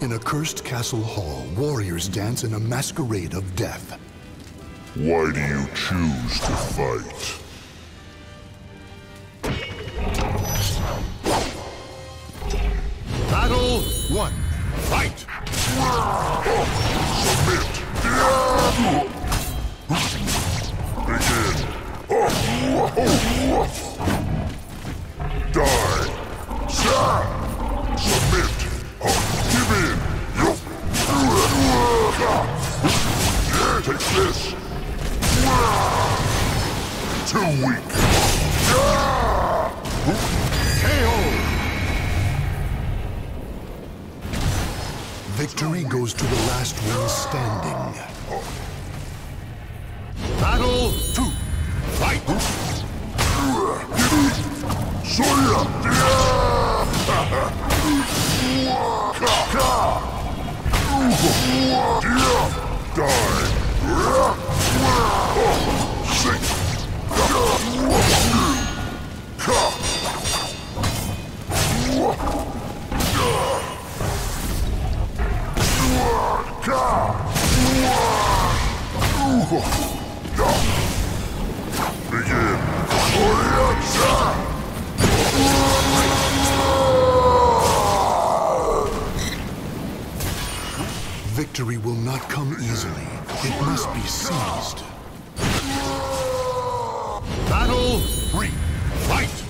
In a cursed castle hall, warriors dance in a masquerade of death. Why do you choose to fight? Battle one. Fight! Submit! This! Too weak! KO! Victory goes to the last one standing. Battle two. Fight! Soya! Begin! Victory will not come easily. It must be seized. Battle three. Fight!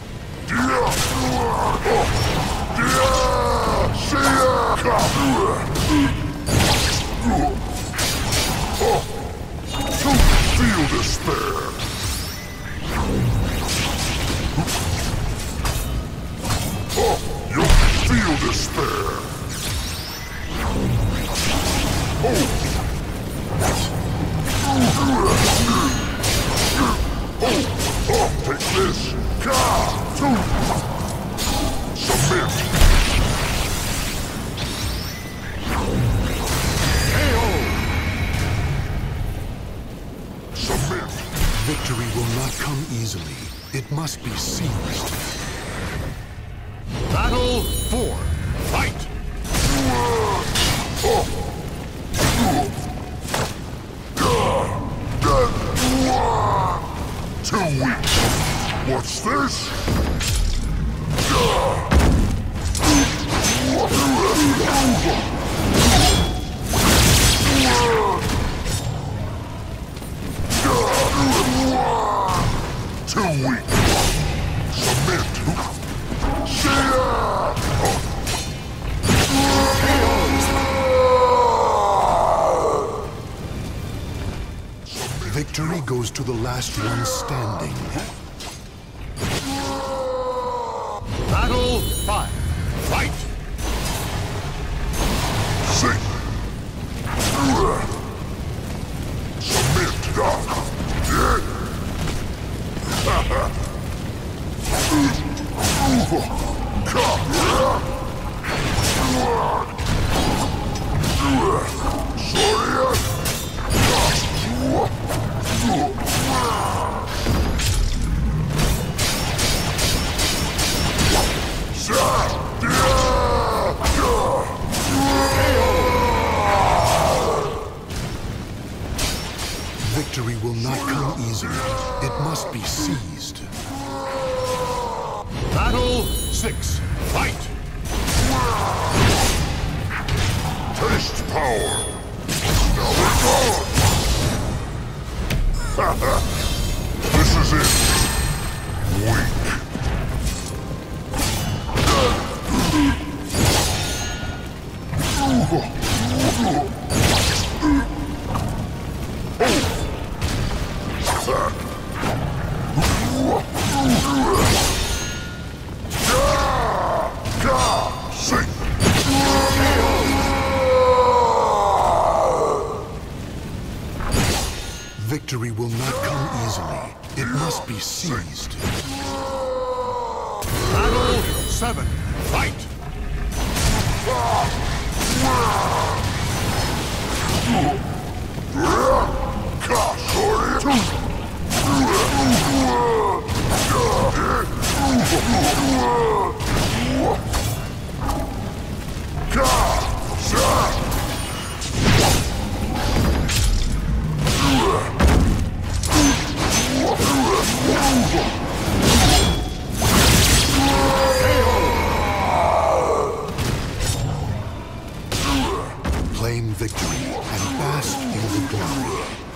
Feel despair! Oh, you'll feel despair! Not come easily. It must be seized. Too weak! Submit! Victory goes to the last one standing. Battle five. Fight! Victory will not come easily. It must be seized. Battle six. Fight! Taste power! Now we're gone! this is it! Weak! Ka! Victory will not come easily. It must be seized. Battle seven. Fight! Ka! Claim victory and bask in the glory.